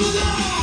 Lord.